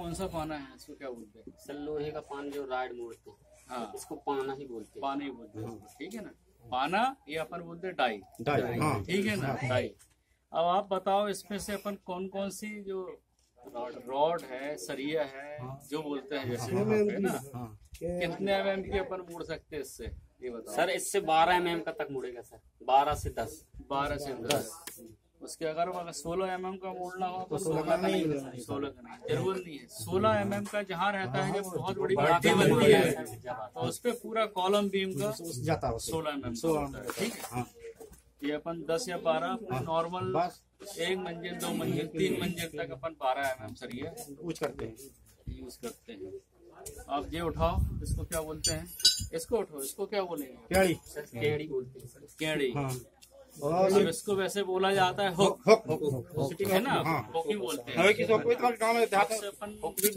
कौन सा पाना है? इसको क्या बोलते हैं? सर लोहे का पान जो राइड मोड़ते हैं हाँ। इसको पाना ही बोलते हैं। पानी बोलते हैं। ठीक है ना? पाना ये अपन बोलते हैं डाई। डाई हाँ। ठीक है ना? डाई। अब आप बताओ इसमें से अपन कौन कौन सी जो रॉड है सरिया है जो बोलते हैं जैसे ना? हाँ। कितने एम एम की अपन मोड़ सकते हैं इससे? ये बताओ। सर इससे बारह एम एम का तक मुड़ेगा सर। बारह से दस। बारह से दस। उसके अगर अगर सोलह एम एम का मोड़ना हो तो सोलह का नहीं सोलह का नहीं ज़रूरत नहीं है। सोलह एम एम का जहाँ रहता है जब बहुत बड़ी भट्टी बनती है। तो उस पर पूरा कॉलम बीम का जाता है सोलह एम एम सोलह ठीक है। हाँ? ये अपन दस या बारह नॉर्मल एक मंजिल दो मंजिल तीन मंजिल तक अपन बारह एम एम सरिया यूज़ करते हैं। यूज़ करते हैं। आप ये उठाओ इसको क्या बोलते हैं? इसको उठाओ इसको क्या बोलेंगे? सर केड़ी बोलते हैं केड़ी। हाँ। और इसको वैसे बोला जाता है हुक हुक हुक हुक ठीक है ना हाँ। हुक ही। बोलते हैं।